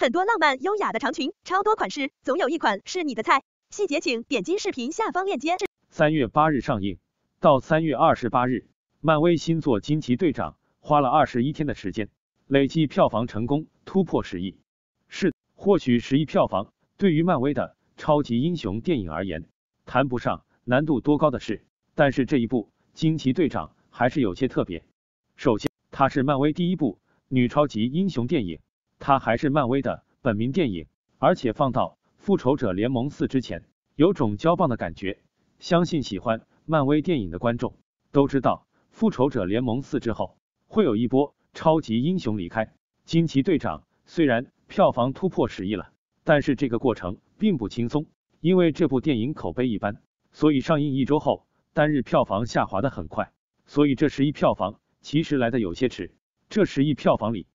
很多浪漫优雅的长裙，超多款式，总有一款是你的菜。细节请点击视频下方链接。三月八日上映，到三月二十八日，漫威新作《惊奇队长》花了二十一天的时间，累计票房成功突破十亿。是，或许十亿票房对于漫威的超级英雄电影而言，谈不上难度多高的事，但是这一部《惊奇队长》还是有些特别。首先，它是漫威第一部女超级英雄电影。它还是漫威的本名电影，而且放到复仇者联盟四之前，有种交棒的感觉。相信喜欢漫威电影的观众都知道，复仇者联盟四之后会有一波超级英雄离开。惊奇队长虽然票房突破十亿了，但是这个过程并不轻松，因为这部电影口碑一般，所以上映一周后单日票房下滑的很快，所以这十亿票房其实来的有些迟。这十亿票房里。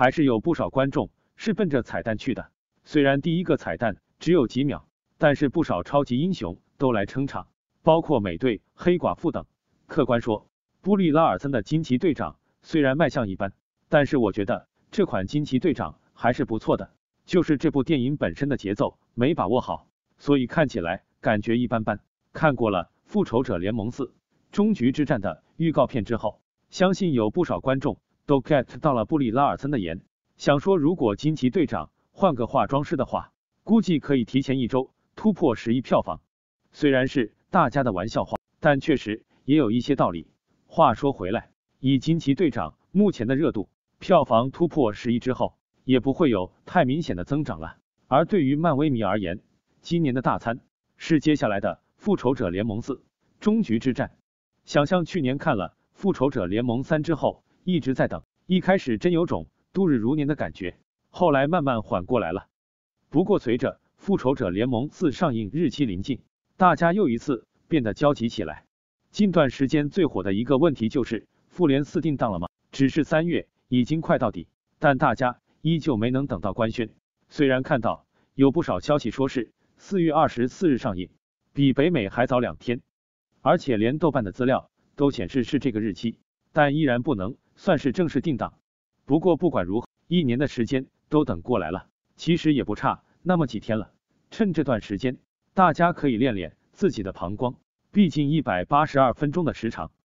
还是有不少观众是奔着彩蛋去的，虽然第一个彩蛋只有几秒，但是不少超级英雄都来撑场，包括美队、黑寡妇等。客观说，布利拉尔森的惊奇队长虽然卖相一般，但是我觉得这款惊奇队长还是不错的，就是这部电影本身的节奏没把握好，所以看起来感觉一般般。看过了复仇者联盟四终局之战的预告片之后，相信有不少观众。都 get 到了布里拉尔森的颜，想说如果惊奇队长换个化妆师的话，估计可以提前一周突破十亿票房。虽然是大家的玩笑话，但确实也有一些道理。话说回来，以惊奇队长目前的热度，票房突破十亿之后，也不会有太明显的增长了。而对于漫威迷而言，今年的大餐是接下来的复仇者联盟四终局之战。想象去年看了复仇者联盟三之后。一直在等，一开始真有种度日如年的感觉，后来慢慢缓过来了。不过随着复仇者联盟四上映日期临近，大家又一次变得焦急起来。近段时间最火的一个问题就是复联四定档了吗？只是三月已经快到底，但大家依旧没能等到官宣。虽然看到有不少消息说是四月二十四日上映，比北美还早两天，而且连豆瓣的资料都显示是这个日期，但依然不能。算是正式定档，不过不管如何，一年的时间都等过来了，其实也不差那么几天了。趁这段时间，大家可以练练自己的膀胱，毕竟一百八十二分钟的时长，